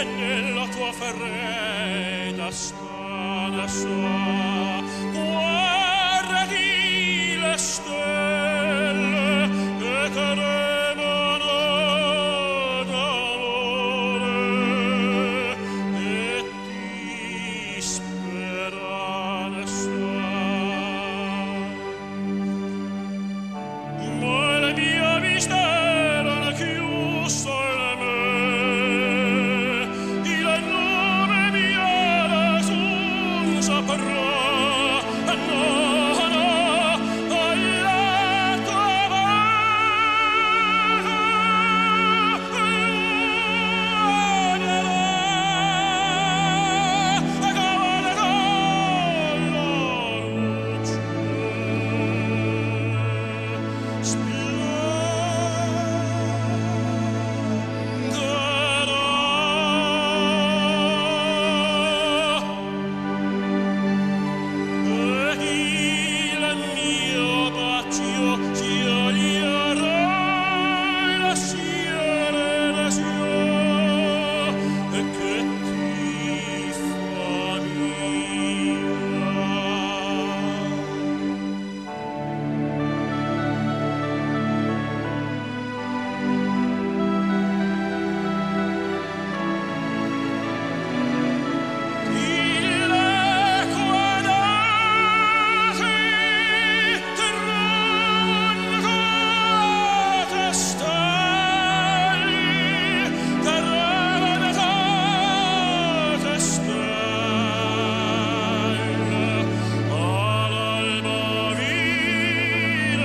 e nella tua ferreta spada sola